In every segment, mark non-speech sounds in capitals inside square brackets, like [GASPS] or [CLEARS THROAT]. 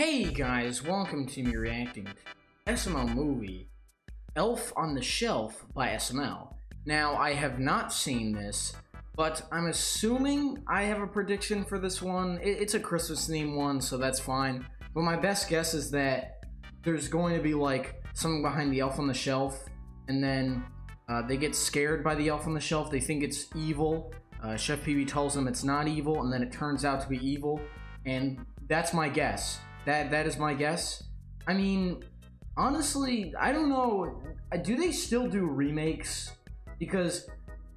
Hey guys, welcome to me reacting to SML movie Elf on the Shelf by SML. Now, I have not seen this, but I'm assuming I have a prediction for this one. It's a Christmas theme one, so that's fine. But my best guess is that there's going to be like something behind the Elf on the Shelf, and then uh, they get scared by the Elf on the Shelf. They think it's evil. Uh, Chef Pee Pee tells them it's not evil, and then it turns out to be evil. And that's my guess. That that is my guess. I mean, honestly, I don't know. Uh, Do they still do remakes? Because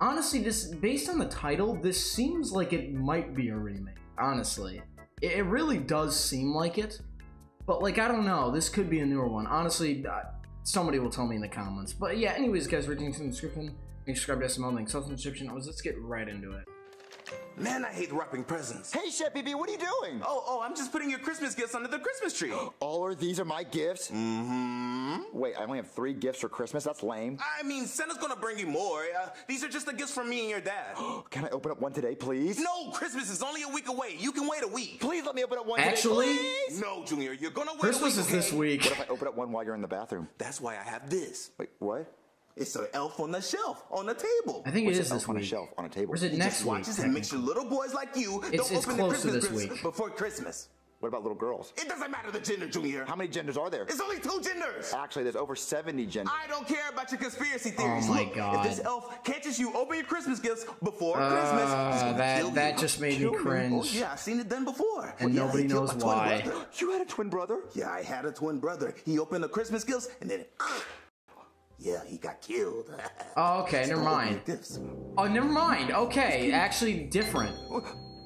honestly, this based on the title, this seems like it might be a remake. Honestly, it, it really does seem like it. But like, I don't know. This could be a newer one. Honestly, uh, somebody will tell me in the comments. But yeah, anyways, guys, reading from the description. Make sure to subscribe to SML link, self description. Let's get right into it. Man, I hate wrapping presents. Hey, Chef Pee Pee, what are you doing? Oh, oh, I'm just putting your Christmas gifts under the Christmas tree. [GASPS] All of these are my gifts? mm-hmm. Wait, I only have three gifts for Christmas? That's lame. I mean, Santa's gonna bring you more. Uh, these are just the gifts from me and your dad. [GASPS] Can I open up one today, please? no, Christmas is only a week away. You can wait a week. Please let me open up one Actually- today, please. No, Junior, you're gonna wait Christmas a is week. this week. What if I open up one while you're in the bathroom? That's why I have this. Wait, what? It's an elf on the shelf, on the table. I think What's it is an this elf on a shelf on a table? Or is it He next just week? Watches and makes sure little boys like you It's- don't it's open close to the this Christmas gifts week. before Christmas. What about little girls? It doesn't matter the gender, Junior. How many genders are there? It's only two genders. Actually, there's over 70 genders. I don't care about your conspiracy theories. Oh my Look, God. if this elf catches you open your Christmas gifts before Uh, Christmas, he's gonna that- kill that you. just made me Kill cringe. Oh, yeah, I've seen it done before. And Yeah, he nobody killed knows my twin why. brother. You had a twin brother? Yeah, I had a twin brother. He opened the Christmas gifts and then, yeah, he got killed. Oh, okay, [LAUGHS] never mind. Oh, never mind. Okay, actually different.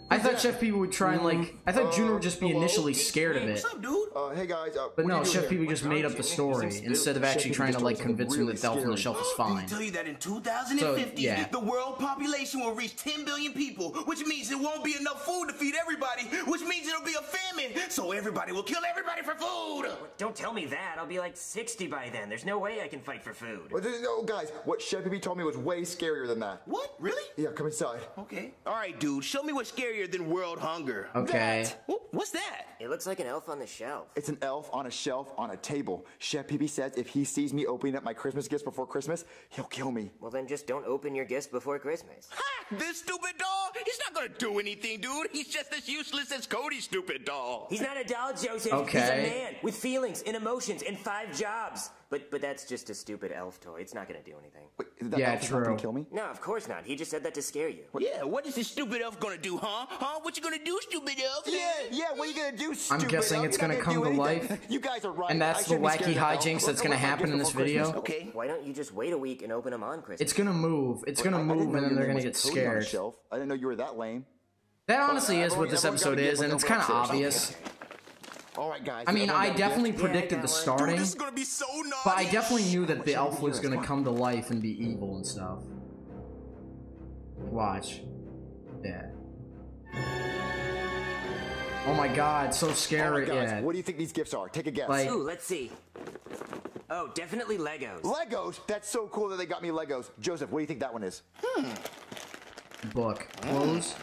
I thought Chef Pee would try and like. I thought Junior would just be initially scared of it. What's up, dude? Uh, hey guys. Uh, But no, Chef here? Pee just made up the story instead of actually trying to like convince him that Delph on the Shelf is Did fine. he tell you that in 2050, So, yeah. the world population will reach 10 billion people, which means it won't be enough food to feed everybody, which means it'll be a famine, so everybody will kill everybody for food. Don't tell me that. I'll be like 60 by then. There's no way I can fight for food. Well, No, guys, what Chef Pee Pee told me was way scarier than that. What? Really? Yeah, come inside. Okay. All right, dude. Show me what's scarier than world hunger. Okay. Wh- What's that? It looks like an elf on the shelf. It's an elf on a shelf on a table. Chef Pee Pee says if he sees me opening up my Christmas gifts before Christmas, he'll kill me. Well, then just don't open your gifts before Christmas. Ha! This stupid doll? He's not gonna do anything, dude. He's just as useless as Cody's stupid doll. He's not a doll, Joseph. Okay. He's a man with feelings and emotions and five jobs. But but that's just a stupid elf toy. It's not gonna do anything. Wait, is that Yeah, elf not gonna true. kill me? No, of course not. He just said that to scare you. Yeah, what is this stupid elf gonna do, huh? Huh? What you gonna do, stupid elf? Yeah, yeah, what are you gonna do, stupid guessing elf? it's You're not gonna come to life. You guys are right. And that's I the wacky scared of elf. hijinks that's gonna happen in this video? Christmas? Okay. Why don't you just wait a week and open them on Christmas? It's gonna move. It's gonna I- I move, and then they're gonna get Cody on the scared. shelf. I didn't know you were that lame. That honestly is what this episode is, and it's kind of obvious. All right, guys. I mean, I definitely gift? predicted I the got starting, Dude, this is gonna be so naughty. but I definitely knew that the elf was gonna Come to life and be evil and stuff. Watch. Yeah. Oh my god, so All right, scary. guys, yeah. what do you think these gifts are? Take a guess. Like- Ooh, let's see. Oh, definitely Legos. Legos. That's so cool that they got me Legos. Joseph, what do you think that one is? Hmm. Book. Clothes.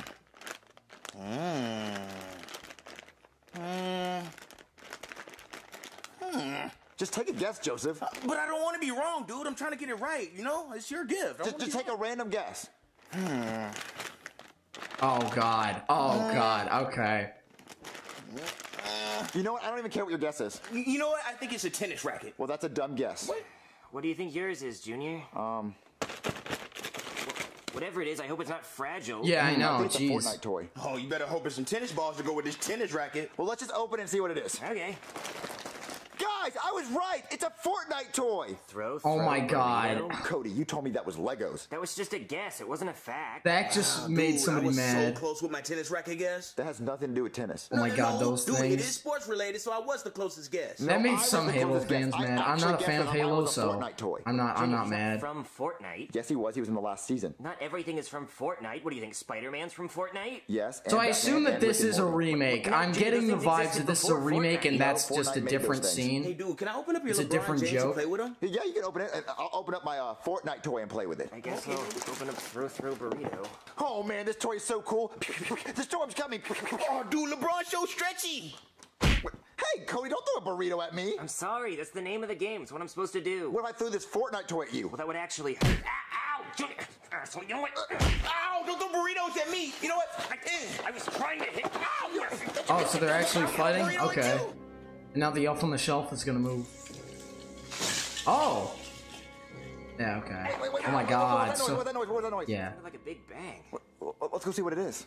Just take a guess, Joseph. Uh, but I don't want to be wrong, dude. I'm trying to get it right. You know, it's your gift. Just, just be take a random guess. Hmm. Oh god. Oh god. Okay. You know what? I don't even care what your guess is. You you know what? I think it's a tennis racket. Well, that's a dumb guess. What What do you think yours is, Junior? Um, Whatever it is, I hope it's not fragile. Yeah, I hmm, I know. think it's a Jeez. Fortnite toy. Oh, you better hope it's some tennis balls to go with this tennis racket. Well, let's just open it and see what it is. Okay. Guys, I was right. It's a Fortnite toy. Throw. Oh my God. burrito. [LAUGHS] Cody, you told me that was Legos. That was just a guess. It wasn't a fact. That just Dude, made I somebody was mad. so close with my tennis racket guess. That has nothing to do with tennis. Oh my god, those dude, it things. is sports related, so I was the closest guess. That I made was some Halo closest guess. fans mad. I'm not a fan of Halo, so Fortnite toy. I'm not. I'm not mad. From Fortnite. Yes, he was. He was in the last season. Not everything is from Fortnite. What do you think? Spider-Man's from Fortnite? Yes. So I assume that this is a remake. I'm getting the vibes that this is a remake, and that's just a different those things. Hey, dude, can I open up your It's a LeBron different James joke. and play with him? Yeah, you can open it. I'll open up my uh, Fortnite toy and play with it. I guess I'll open up throw throw burrito. Oh man, this toy is so cool. the storm's coming. Oh, dude, LeBron's so stretchy. Hey Hey, Cody, don't throw a burrito at me. I'm sorry, that's the name of the game. It's what I'm supposed to do. What if I threw this Fortnite toy at you? Well, that would actually hurt. Ow! Ow! Junior! Asshole, you know what? Ow! Don't throw burritos at me. You know what? I, I was trying to hit. Ow! Oh, so they're actually fighting? Burrito Okay. And now the elf on the shelf is gonna move. Oh! Yeah, okay. Wait, wait, wait, Oh my what- god. What's that noise? So, What's that noise? What's that noise? yeah. Like a big bang. Let's go see what it is.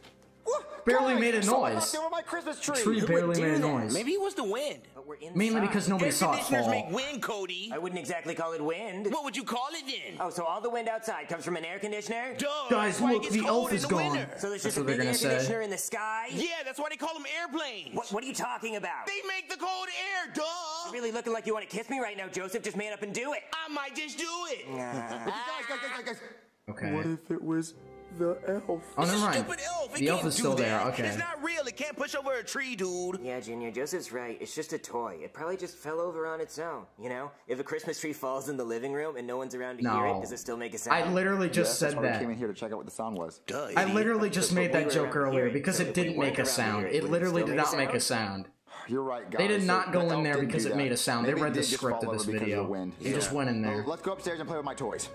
What? Barely Guys, made a noise. knocked over my Christmas tree. Tree Who barely made a noise. Maybe it was the wind. But we're inside. Mainly because nobody Air saw it conditioners fall. make wind, Cody. I wouldn't exactly call it wind. What would you call it then? Oh, so all the wind outside comes from an air conditioner? Duh. Guys, that's why it look, the cold elf in is the gone. winter. So there's That's just a big gonna air say. conditioner in the sky? Yeah, that's why they call them airplanes. What, what are you talking about? They make the cold air, duh. You're really looking like you want to kiss me right now, Joseph. Just man up and do it. I might just do it. [LAUGHS] Guys, guys, guys, guys, guys. Okay. What if it was the elf? Oh, It's never mind. stupid elf. It The elf can't is do still there. Okay. It's not real. It can't push over a tree, dude. Yeah, Junior, Joseph's right. It's just a toy. It probably just fell over on its own. You know, if a Christmas tree falls in the living room and no one's around to hear it, does it still make a sound? I literally just Yes, that's said why we came in here to check out what the sound was. Duh. I literally just made that joke earlier because it didn't make a sound. It literally did not make a sound? sound. You're right, guys. They did So not go the in there because it made a sound. They read the script of this over because video. the wind. They just went in there. Well, let's go upstairs and play with my toys.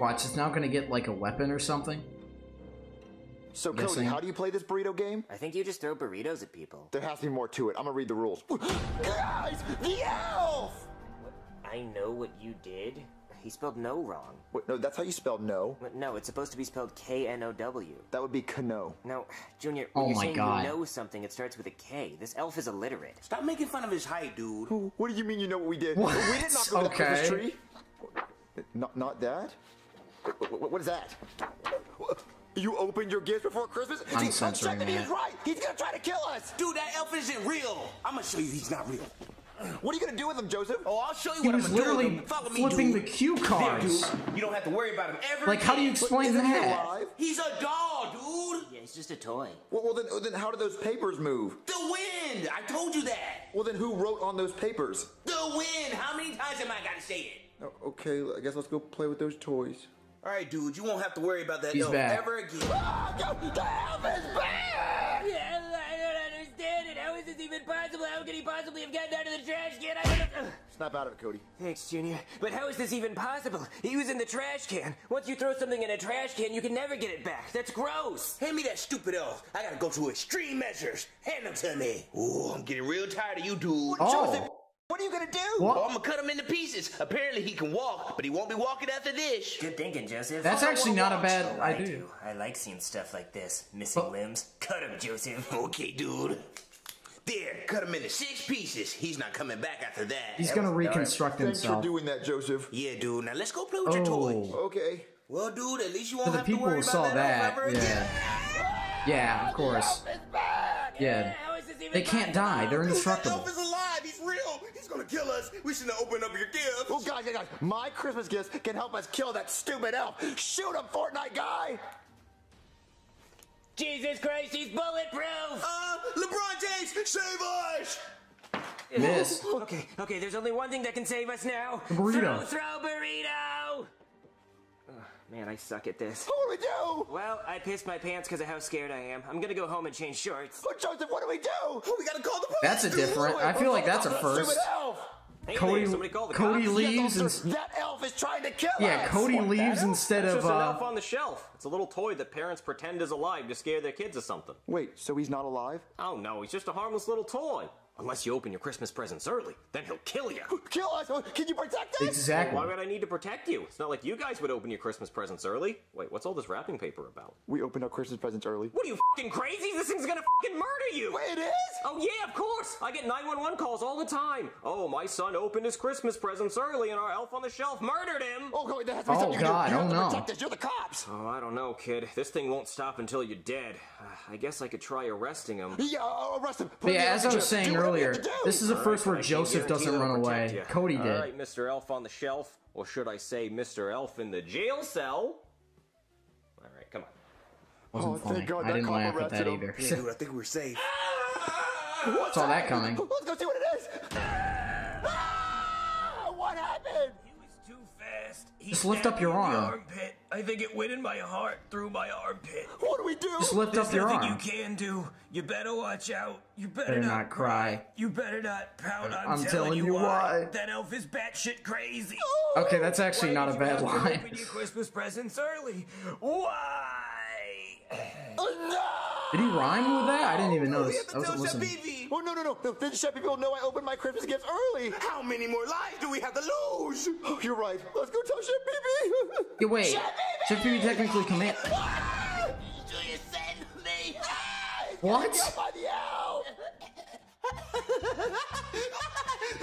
Watch, it's now gonna get like a weapon or something. So, Guessing. How do you play this burrito game? I think you just throw burritos at people. There has to be more to it. I'm gonna read the rules. [GASPS] Guys, the elf! I know what you did. He spelled no wrong. Wait, no, that's how you spell no. But no, it's supposed to be spelled K N O W. That would be cano. No, Junior, Oh when you're my saying God. you know something, it starts with a K. This elf is illiterate. Stop making fun of his height, dude. What do you mean you know what we did? What? We did not go to that Christmas Okay. tree. Not, not that? Wh- wh- what is that? You opened your gifts before Christmas? I'm See, censoring check that. that. He's right. He's gonna try to kill us. Dude, that elf isn't real. I'm gonna show you he's not real. What are you gonna do with him, Joseph? Oh, I'll show you He what I'm gonna do. literally with him. Follow me, flipping the cue cards. dude. You don't have to worry about him ever. Like, how do you explain Isn't he alive? He's a doll, dude. Yeah, it's just a toy. Well, well, then, then how do those papers move? The wind. I told you that. Well, then who wrote on those papers? The wind. How many times am I gotta say it? Oh, okay, I guess let's go play with those toys. All right, dude. You won't have to worry about that He's elf back. ever again. Ah, go- the elf is back! Yeah, I don't understand it. How is this even possible? How could he possibly have gotten out of the trash can? I don't know. [SIGHS] Snap out of it, Cody. Thanks, Junior. But how is this even possible? He was in the trash can. Once you throw something in a trash can, you can never get it back. That's gross. Hand me that stupid elf. I gotta go to extreme measures. Hand him to me. Ooh, I'm getting real tired of you, dude. Joseph, Oh, what are you gonna do? What? Oh, I'm gonna cut him into pieces. Apparently he can walk, but he won't be walking after this. Good thinking, Joseph. that's actually not a bad I idea. do. I like seeing stuff like this. Missing limbs. Cut him, Joseph. [LAUGHS] Okay, dude. There, cut him into six pieces. He's not coming back after that. He's gonna reconstruct himself. Thanks for doing that, Joseph. Yeah, dude. Now let's go play with your oh. toy. Oh, Okay. Well, dude, at least you won't the have to people worry who about saw that, that, elf ever again. yeah, yeah, of course, yeah. How is They can't die. They're Dude, indestructible. Real. He's gonna kill us. We shouldn't have opened up your gifts. Oh, guys, guys, guys, my Christmas gifts can help us kill that stupid elf. Shoot him, Fortnite guy! Jesus Christ, he's bulletproof! Uh, LeBron James, save us! Miss. Okay, okay, there's only one thing that can save us now. burrito. Throw, throw burrito! Ugh, man, I suck at this. What do we do? Well, I pissed my pants because of how scared I am. I'm gonna go home and change shorts. Oh, Joseph, what do we do? Oh, we gotta call the police. That's a different. I feel like that's a first. Stupid elf! Hey Cody, there, call the Cody cops. leaves Yes, and that elf is trying to kill yeah, us! Cody What, leaves elf? instead It's of just an elf uh. on the shelf. It's a little toy that parents pretend is alive to scare their kids or something. Wait, so he's not alive? Oh no, he's just a harmless little toy. Unless you open your Christmas presents early, then he'll kill you. Kill us! Can you protect us? Exactly. Why would I need to protect you? It's not like you guys would open your Christmas presents early. Wait, what's all this wrapping paper about? We opened our Christmas presents early. What are you fucking crazy? This thing's gonna fucking murder you! Wait, it is? Oh yeah, of course. I get 911 calls all the time. Oh, my son opened his Christmas presents early and our elf on the shelf murdered him. Oh, Cody, that has to be Oh, something you God, can do. You oh, have to no. protect us. You're the cops. Oh, I don't know, kid. This thing won't stop until you're dead. Uh, I guess I could try arresting him. Yeah, uh, arrest him. Put But him in yeah, as I was saying Do whatever you earlier, do. this is the first where I Joseph doesn't run away. you. Cody did. right, Mr. Elf on the shelf, or should I say Mr. Elf in the jail cell? All right, come on. Wasn't Oh, funny. thank God I that didn't laugh at that either. Yeah, dude, [LAUGHS] I think we're safe. What's Saw that coming. Let's go see what it is. Ah, what happened? He was too fast. He Just lift up your stabbed me arm. Armpit. I think it went in my heart through my armpit. What do we do? Just lift There's up your nothing arm. you can do. You better watch out. You better, Better not, not cry. You better not pout. I'm, I'm telling you why. That elf is batshit crazy. Oh, okay, that's actually Why not a bad have line. Open your Christmas presents early. Why? Uh, Did he rhyme with that? I didn't even We notice. have to I wasn't tell Chef listening. Pee Oh, no, no, no. no. Then Chef people know I opened my Christmas gifts early. How many more lives do we have to lose? Oh, you're right. Let's go tell Chef Pee [LAUGHS] Yeah, wait. Should we technically command? Ah! Do you send me? Ah! What? by the elf.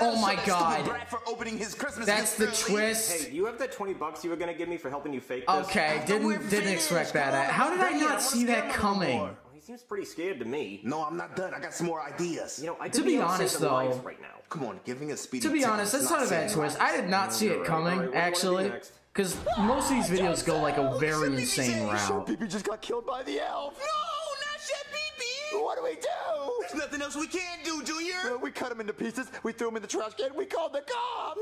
Oh my god. brat for opening his Christmas That's the early. twist. Hey, you have that 20 bucks you were gonna give me for helping you fake this? Okay, didn't didn't expect that. How did I not see that him a coming? More. Well, he seems pretty scared to me. No, I'm not done. I got some more ideas. You know, I To could be honest, though- right now. Come on, giving a speedy. To be honest, that's not a bad twist. I did not see it coming, alright, what do you wanna do actually. Because most of these videos go like a very insane Pee-Pee, route. Pee just got killed by the elf. No, not Chef Pee What do we do? There's nothing else we can do, Junior. Well, we cut him into pieces. We threw him in the trash can. We called the cops.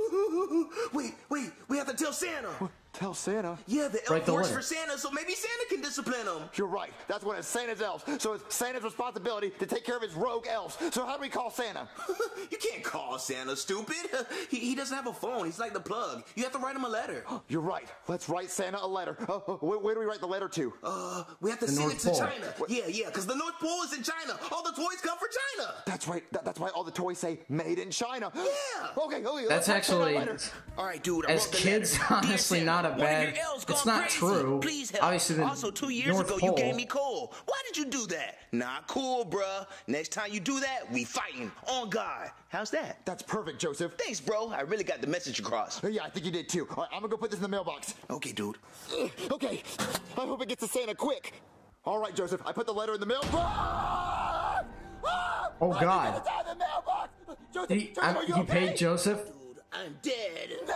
[LAUGHS] wait, wait, we have to tell Santa. Tell Santa. Yeah, the elf Write the works letter. for Santa, so maybe Santa can discipline him. You're right. That's when it's Santa's elves. So it's Santa's responsibility to take care of his rogue elves. So how do we call Santa? [LAUGHS] you can't call Santa stupid. [LAUGHS] He, he doesn't have a phone. He's like the plug. You have to write him a letter. [GASPS] You're right. Let's write Santa a letter. Oh, oh, where, where do we write the letter to? Uh, we have to The send North it to Pole. China. Yeah, yeah, because the North Pole is in China. All the toys come from China. That's right. That, that's why all the toys say "Made in China." Yeah. [GASPS] Okay. Okay. That's let's write Santa a actually. All right, dude. I as wrote the kids, letter. Honestly, Santa, not a bad. your elves It's gone not crazy. true. Please help. Obviously, the also, two years North ago, Pole. you gave me coal. Why did you do that? Not cool, bruh. Next time you do that, we fighting on God. How's that? That's perfect, Joseph. Thanks, bro. I really got the message across. Yeah, I think you did too. All right, I'm gonna go put this in the mailbox. Okay, dude. [CLEARS THROAT] Okay. I hope it gets to Santa quick. All right, Joseph. I put the letter in the mailbox. Ah! [LAUGHS] Ah! Oh, I God. think it's out of the mailbox. Joseph, he, Joseph, I'm- are you he okay? paid Joseph. Dude, I'm dead. No!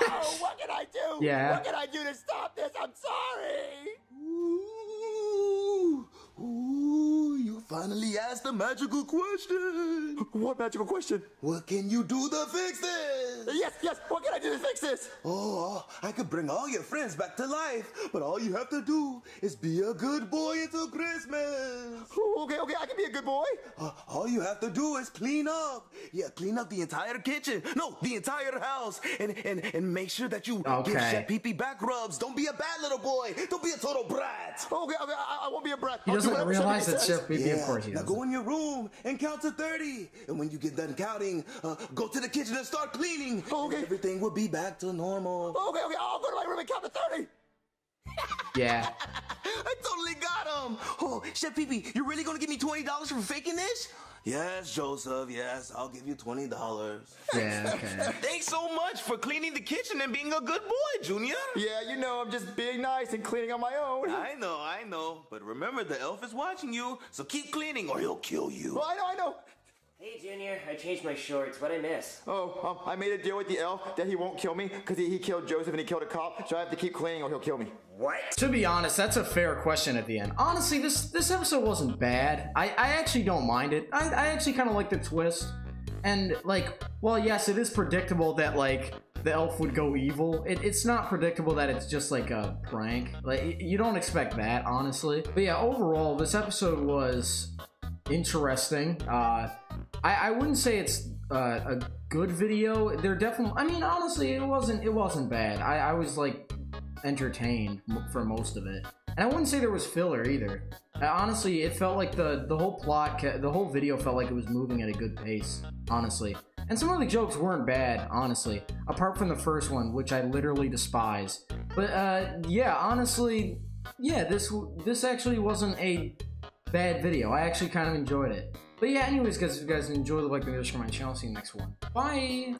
[LAUGHS] what can I do? Yeah. What can I do to stop this? I'm sorry. Ooh, ooh, you finally asked a magical question. What magical question? What can you do to fix this? Yes, yes. What can I do to fix this? Oh, I could bring all your friends back to life, but all you have to do is be a good boy until Christmas. Okay, okay. I can be a good boy. Uh, all you have to do is clean up. Yeah, clean up the entire kitchen. No, the entire house. And and, and make sure that you give Okay. Chef Pee Pee back rubs. Don't be a bad little boy. Don't be a total brat. Okay, okay. I, I won't be a brat. He I'll doesn't whatever realize that Pee. Chef Pee Pee, of course he now doesn't. go in your room and count to 30. And when you get done counting, uh, go to the kitchen and start cleaning. Okay. Everything will be back to normal. Okay, okay. I'll go to my room and count to 30. [LAUGHS] Yeah. I totally got him. Oh, Chef Pee Pee, you really gonna give me $20 for faking this? Yes, Joseph, yes, I'll give you $20. Yeah. Okay. [LAUGHS] Thanks so much for cleaning the kitchen and being a good boy, Junior. Yeah, you know, I'm just being nice and cleaning on my own. I know, I know. But remember, the elf is watching you, so keep cleaning or he'll kill you. Well, I know, I know. Hey, Junior, I changed my shorts. What'd I miss? Oh, um, I made a deal with the elf that he won't kill me because he, he killed Joseph and he killed a cop, so I have to keep cleaning or he'll kill me. What? To be honest, that's a fair question at the end. Honestly, this this episode wasn't bad. I, I actually don't mind it. I, I actually kind of like the twist. And, like, well, yes, it is predictable that, like, the elf would go evil. It, it's not predictable that it's just, like, a prank. Like, you don't expect that, honestly. But yeah, overall, this episode was interesting. Uh, I, I wouldn't say it's uh, a good video. They're definitely. I mean, honestly, it wasn't. It wasn't bad. I, I was like entertained for most of it, and I wouldn't say there was filler either. Uh, honestly, it felt like the the whole plot, the whole video felt like it was moving at a good pace. Honestly, and some of the jokes weren't bad. Honestly, apart from the first one, which I literally despise. But uh, yeah, honestly, yeah, this this actually wasn't a bad video. I actually kind of enjoyed it. But yeah, anyways, guys, if you guys enjoy the like, the share my channel. See you next one. Bye.